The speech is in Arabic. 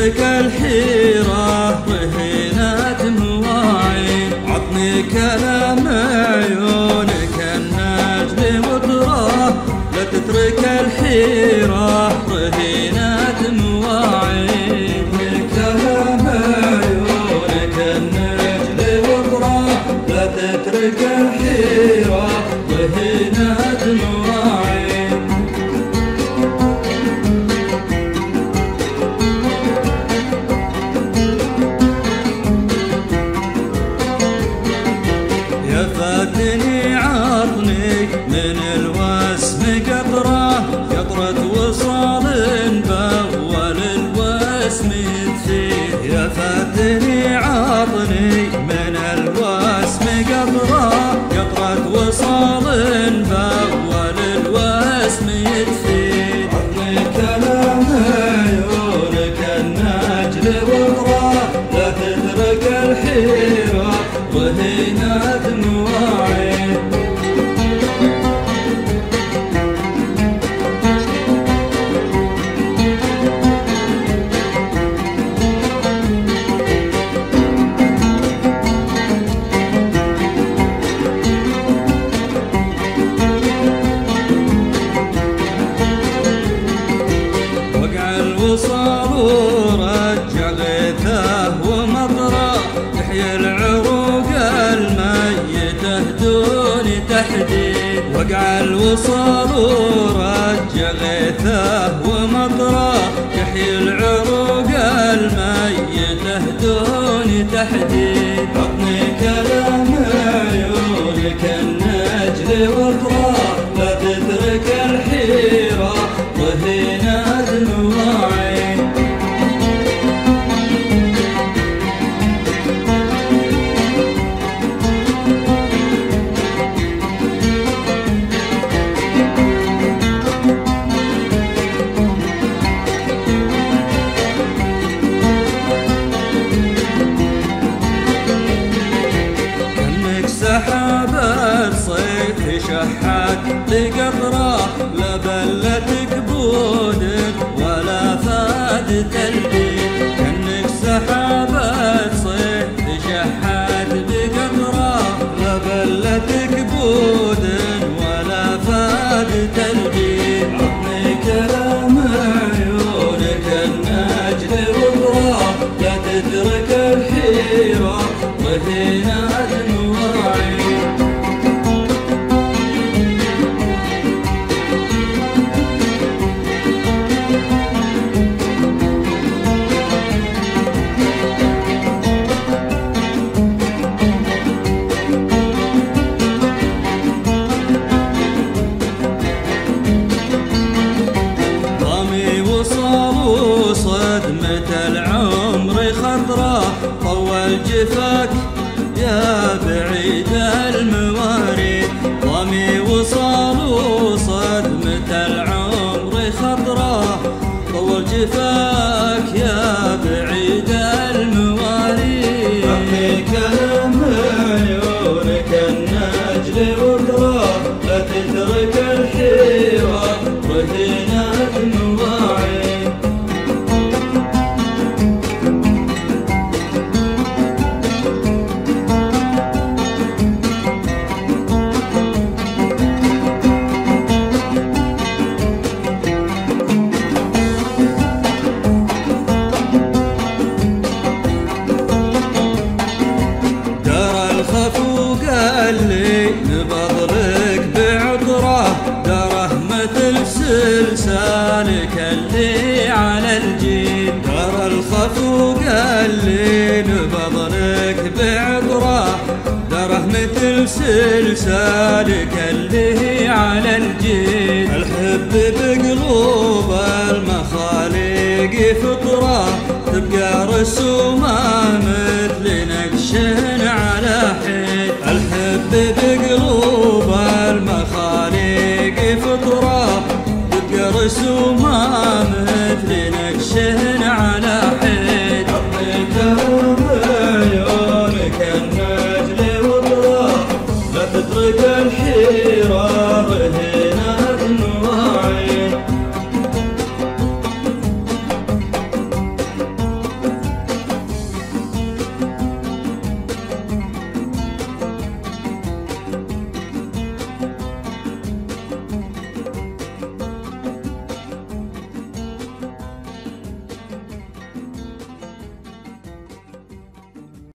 تترك الحيرة رهينة مواعين عطني كلام عيونك النجل وطراه لا تترك الحيرة me it's الوصال ورجع غيثه ومطره تحيا العروق الميتة دون تحديد. وقع الوصال ورجع غيثه ومطره تحيا العروق الميتة دون تحديد. عطني كلام شحات لقطرة لا بلتك بود ولا فادت البيت كأنك سحابة صيف شحات لقطرة لا بلتك بود ولا فادت البيت عطني كلام عيونك النجل وطراه لا تترك الحيرة وهنا دموعي جفاك يا بعيد المواريد. ضمي وصل صدمة العمر خطرة طول جفاك يا بعيد اللي على الجيد دار الخفو قال لي نبضلك بعطره داره مثل سلسالك اللي على الجيد الحب بقلوب المخاليق فطرة. تبقى رسومه